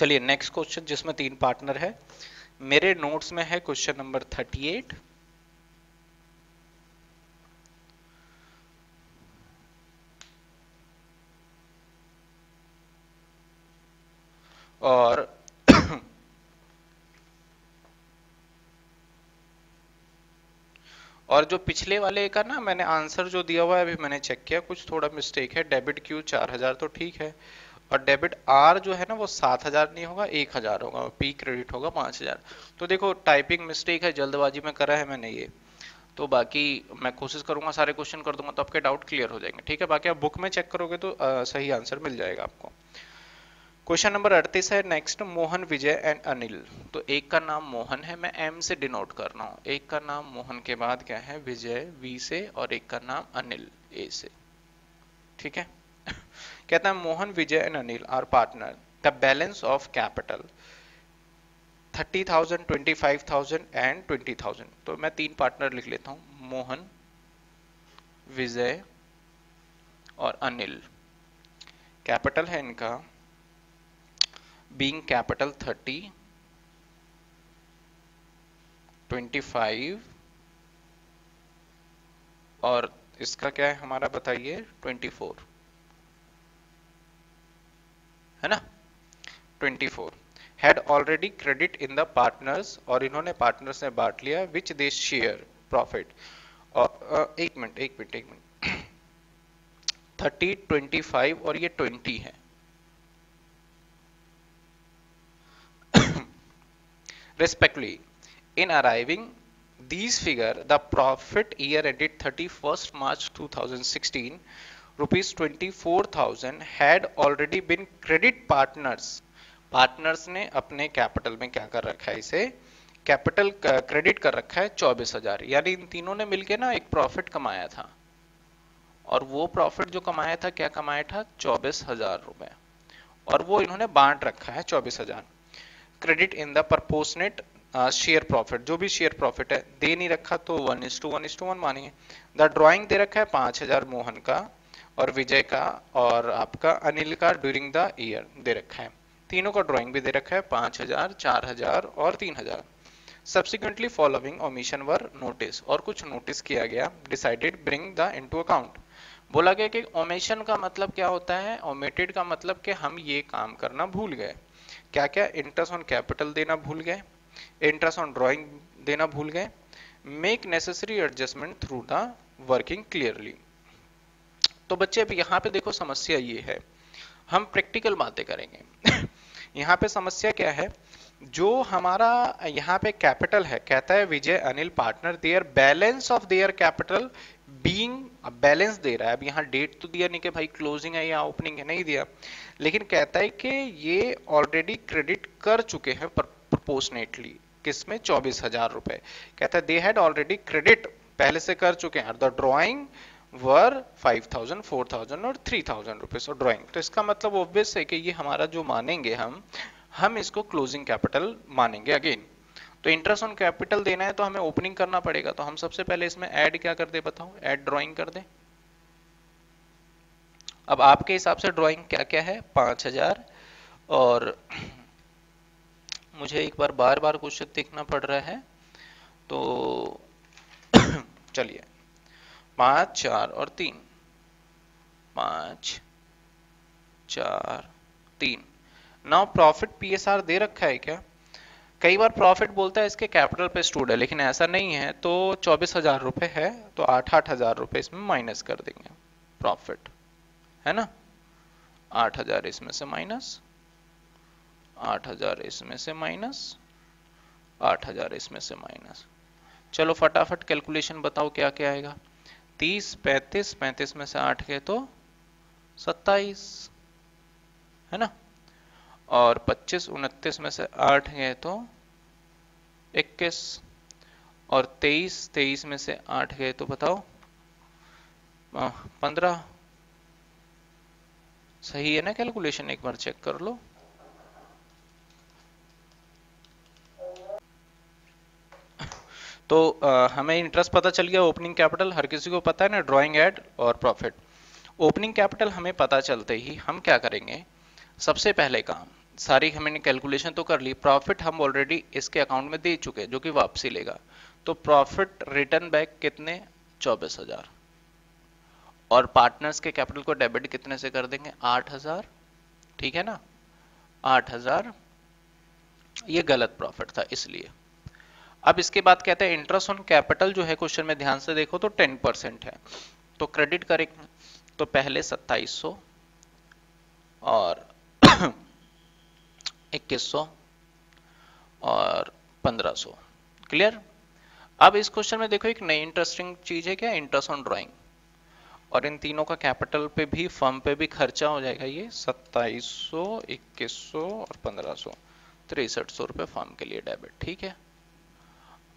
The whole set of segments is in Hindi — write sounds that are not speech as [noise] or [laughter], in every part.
चलिए नेक्स्ट क्वेश्चन जिसमें तीन पार्टनर है। मेरे नोट्स में है क्वेश्चन नंबर थर्टी एट और [coughs] और जो पिछले वाले का ना, मैंने आंसर जो दिया हुआ है, अभी मैंने चेक किया, कुछ थोड़ा मिस्टेक है डेबिट क्यू चार हज़ार तो ठीक है। और डेबिट आर जो है ना वो सात हज़ार नहीं होगा एक हज़ार होगा पी क्रेडिट होगा पाँच हज़ार। तो देखो टाइपिंग मिस्टेक है जल्दबाजी में करा है मैंने ये। तो बाकी मैं कोशिश करूँगा सारे क्वेश्चन कर दूँगा तो आपके डाउट क्लियर हो जाएँगे ठीक है? बाकी आप बुक में चेक करोगे तो आ, सही आंसर मिल जाएगा आपको। क्वेश्चन नंबर अड़तीस है नेक्स्ट मोहन विजय एंड अनिल। तो एक का नाम मोहन है मैं एम से डिनोट कर रहा हूँ। एक का नाम मोहन के बाद क्या है? विजय वी से और एक का नाम अनिल ए से। ठीक है? कहता है, Mohan, Vijay and Anil are partner the balance of capital thirty thousand twenty five thousand and twenty thousand तो मैं तीन पार्टनर लिख लेता हूँ, मोहन, विजय और अनिल. कैपिटल है इनका. Being capital thirty twenty five और इसका क्या है हमारा बताइए 24 है ना? 24 had already credit in the partners और इन्होंने पार्टनर्स ने बांट लिया विच दे शेयर प्रॉफिट और एक मिनट एक मिनट एक मिनट। थर्टी ट्वेंटी फाइव और ये ट्वेंटी है। Respectively. In arriving these figure, the profit year ended 31st March 2016, rupees 24,000 had already been credit partners. Partners ने अपने कैपिटल में क्या कर रखा है इसे? कैपिटल क्रेडिट कर रखा है चौबीस हज़ार। यानी इन तीनों ने मिलके ना एक प्रॉफिट कमाया था। और वो प्रॉफिट जो कमाया था क्या कमाया था? चौबीस हज़ार रुपए। और वो इन्होंने बांट रखा है चौबीस हज़ार। Credit in the share profit जो भी शेयर प्रॉफिट है दे नहीं रखा तो one is to one is to one मानिए। द ड्रॉइंग दे रखा है पाँच हज़ार मोहन का। और विजय का और आपका अनिल का ड्यूरिंग द ईयर दे रखा है। तीनों का ड्रॉइंग भी दे रखा है, पाँच हज़ार, चार हज़ार और तीन हज़ार। Subsequently following omission were notice और कुछ नोटिस किया गया decided bring the into account बोला गया कि ओमेशन का मतलब क्या होता है? ओमेटेड का मतलब कि हम ये काम करना भूल गए। क्या क्या इंटरेस्ट ऑन कैपिटल देना भूल गए। इंटरेस्ट ऑन ड्रॉइंग देना भूल गए। Make necessary adjustment through the working clearly तो बच्चे, अब यहाँ पे देखो समस्या ये है। हम प्रैक्टिकल बातें करेंगे। [laughs] यहाँ पे समस्या क्या है? जो हमारा यहाँ पे कैपिटल है, कहता है Vijay Anil partner their balance of their capital being balance दे रहा है। अब यहाँ डेट तो दिया नहीं कि भाई क्लोजिंग है या ओपनिंग है, नहीं दिया। लेकिन कहता है कि ये ऑलरेडी क्रेडिट कर चुके हैं प्रोपोर्शनेटली किसमें? चौबीस हज़ार रुपए। कहता है दे हैड ऑलरेडी क्रेडिट पहले से कर चुके हैं। The drawing were five thousand four thousand और थ्री थाउज़ेंड रुपीज़ और ड्रॉइंग तो इसका मतलब ऑब्वियस है कि ये हमारा जो मानेंगे हम हम इसको क्लोजिंग कैपिटल मानेंगे अगेन तो इंटरेस्ट ऑन कैपिटल देना है तो हमें ओपनिंग करना पड़ेगा. तो हम सबसे पहले इसमें ऐड क्या कर दे बताओ ऐड ड्रॉइंग कर दे. अब आपके हिसाब से ड्राइंग क्या क्या है? पाँच हज़ार और मुझे एक बार बार बार क्वेश्चन देखना पड़ रहा है. तो [coughs] चलिए. पाँच, चार और तीन। पाँच, चार, तीन। नाउ प्रॉफिट पीएसआर दे रखा है क्या? कई बार प्रॉफिट बोलता है इसके कैपिटल पे स्टूड है, लेकिन ऐसा नहीं है तो चौबीस हज़ार रुपए है तो आठ आठ हज़ार रुपए इसमें माइनस कर देंगे। प्रॉफिट है ना? आठ हज़ार इसमें से माइनस आठ हज़ार इसमें से माइनस आठ हज़ार इसमें से माइनस चलो फटाफट कैलकुलेशन बताओ क्या क्या आएगा। तीस, पैंतीस पैंतीस में से आठ गए तो सत्ताईस, है ना? और पच्चीस, उनतीस में से आठ गए तो इक्कीस, और तेईस तेईस में से आठ गए तो बताओ पंद्रह। सही है ना कैलकुलेशन एक बार चेक कर लो। तो आ, हमें इंटरेस्ट पता चल गया ओपनिंग कैपिटल हर किसी को पता है ना ड्राइंग एड और प्रॉफिट ओपनिंग कैपिटल हमें पता चलते ही हम क्या करेंगे? सबसे पहले काम सारी हमने कैलकुलेशन तो कर ली प्रॉफिट हम ऑलरेडी इसके अकाउंट में दे चुके जो कि वापसी लेगा. तो प्रॉफिट रिटर्न बैक कितने? चौबीस हज़ार. और पार्टनर्स के कैपिटल को डेबिट कितने से कर देंगे? आठ हज़ार. ठीक है ना? आठ हज़ार. ये गलत प्रॉफिट था इसलिए. अब इसके बाद कहते हैं इंटरेस्ट ऑन कैपिटल जो है क्वेश्चन में ध्यान से देखो तो टेन परसेंट है। तो क्रेडिट करेंगे तो पहले सत्ताईस और [clears throat] इक्कीस और पंद्रह क्लियर अब इस क्वेश्चन में देखो, एक नई इंटरेस्टिंग चीज़ है क्या? इंटरेस्ट ऑन ड्राइंग और इन तीनों का कैपिटल पे भी फर्म पे भी खर्चा हो जाएगा ये सत्ताईस सौ, इक्कीस सौ और पंद्रह सौ। तिरसठ सौ रुपए फर्म के लिए डेबिट ठीक है?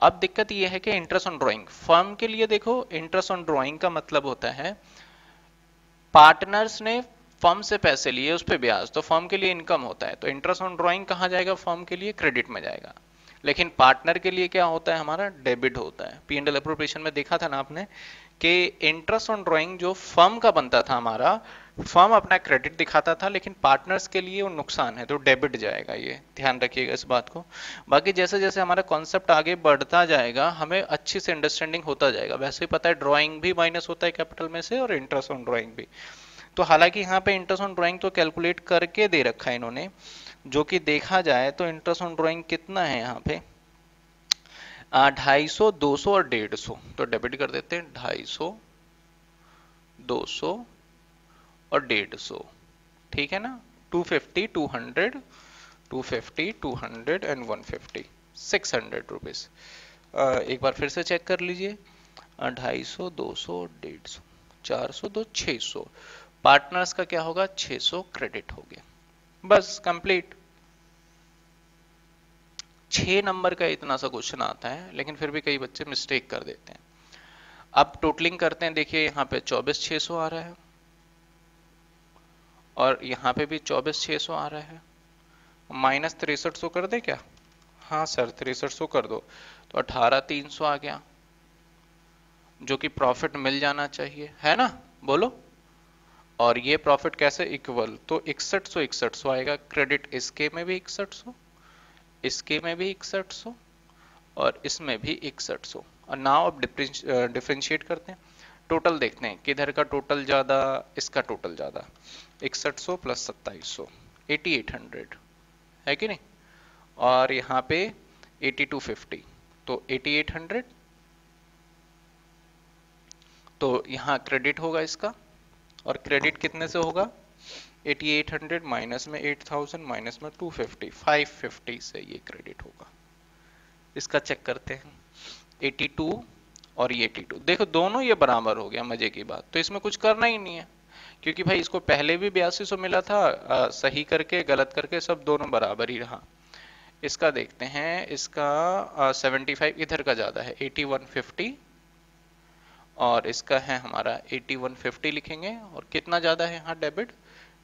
अब दिक्कत ये है कि इंटरेस्ट ऑन ड्राइंग फर्म के लिए देखो इंटरेस्ट ऑन ड्राइंग का मतलब होता है पार्टनर्स ने फर्म से पैसे लिए, उस पर ब्याज। तो फर्म के लिए इनकम होता है। तो इंटरेस्ट ऑन ड्राइंग कहा जाएगा? फर्म के लिए क्रेडिट में जाएगा। लेकिन पार्टनर के लिए क्या होता है हमारा? डेबिट होता है। पी एंड एल अप्रोप्रिएशन में देखा था ना आपने कि इंटरेस्ट ऑन ड्राइंग जो फर्म का बनता था हमारा फर्म अपना क्रेडिट दिखाता था, लेकिन पार्टनर्स के लिए वो नुकसान है तो डेबिट जाएगा ये। ध्यान रखिएगा इस बात को। बाकी जैसे जैसे हमारा कॉन्सेप्ट आगे बढ़ता जाएगा, हमें अच्छी से अंडरस्टैंडिंग होता जाएगा। वैसे ही पता है ड्राइंग भी माइनस होता है कैपिटल में से, और इंटरेस्ट ऑन ड्राइंग भी। तो हालाँकि यहाँ पे इंटरेस्ट ऑन ड्राइंग तो कैलकुलेट करके दे रखा है इन्होंने। जो कि देखा जाए तो इंटरेस्ट ऑन ड्राइंग कितना है यहाँ पे? ढाई सौ, दो सौ और डेढ़ सौ। तो डेबिट कर देते हैं, ढाई सौ, दो सौ और डेढ़ सौ। ठीक है ना? Two fifty two hundred two fifty two hundred and one fifty six hundred rupees एक बार फिर से चेक कर लीजिए। ढाई सौ, दो सौ, डेढ़ सौ, चार सौ, दो छह सौ। पार्टनर्स का क्या होगा? छह सौ क्रेडिट हो गया। बस कंप्लीट छह नंबर का इतना सा क्वेश्चन आता है, लेकिन फिर भी कई बच्चे मिस्टेक कर देते हैं। अब टोटलिंग करते हैं, देखिए, यहाँ पे चौबीस, छह सौ आ रहा है। और यहाँ पे भी चौबीस छह सौ आ रहा है। माइनस तिरसठ सौ कर दे क्या? हाँ सर, तिरसठ सौ कर दो। तो अठारह तीन सौ आ गया, जो कि प्रॉफिट मिल जाना चाहिए, है ना? बोलो। और ये प्रॉफिट कैसे? इक्वल। तो इकसठ सौ इकसठ सौ आएगा। क्रेडिट इसके में भी इकसठ सौ, इसके में भी इकसठ सौ, और इसमें भी इकसठ सौ। और नाउ अब डिफ्रेंशिएट करते हैं। टोटल देखते हैं, किधर का टोटल ज़्यादा, इसका टोटल ज़्यादा। इकसठ सौ प्लस सत्ताईस सौ, एटी एट हंड्रेड, है कि नहीं? और यहाँ पे एटी टू फिफ्टी तो एटी एट हंड्रेड। तो यहाँ क्रेडिट होगा इसका, और क्रेडिट कितने से होगा? 8800 माइनस में 8000 माइनस में 250 550 से ये क्रेडिट होगा। इसका चेक करते हैं 82 और ये 82 देखो, दोनों ये बराबर हो गया, मज़े की बात। तो इसमें कुछ करना ही नहीं है। क्योंकि भाई इसको पहले भी बयासी सौ मिला था आ, सही करके गलत करके सब दोनों बराबर ही रहा। इसका देखते हैं इसका सेवेंटी फाइव इधर का ज़्यादा है एटी वन फिफ्टी और इसका है हमारा एटी वन फिफ्टी लिखेंगे और कितना ज़्यादा है यहाँ डेबिट?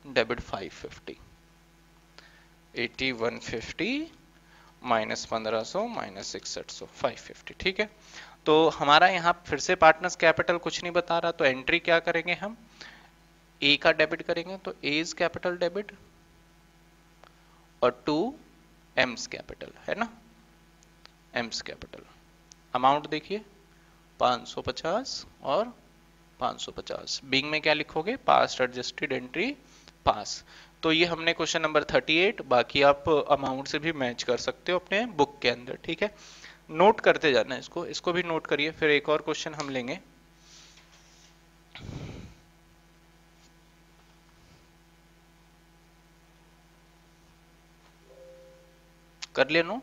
डेबिट 550 8150 माइनस पंद्रह सौ माइनस इकसठ सौ फाइव फिफ्टी ठीक है? तो हमारा यहाँ फिर से पार्टनर्स कैपिटल कुछ नहीं बता रहा तो एंट्री क्या करेंगे हम? ए का डेबिट करेंगे तो एज कैपिटल डेबिट और टू एम्स कैपिटल है ना? एम्स कैपिटल अमाउंट देखिए 550 और 550 बिंग में क्या लिखोगे? पास्ट एडजस्टेड एंट्री पास तो ये हमने क्वेश्चन नंबर 38 बाकी आप अमाउंट से भी मैच कर सकते हो अपने बुक के अंदर, ठीक है? नोट करते जाना इसको इसको भी नोट करिए, फिर एक और क्वेश्चन हम लेंगे। कर लिया नो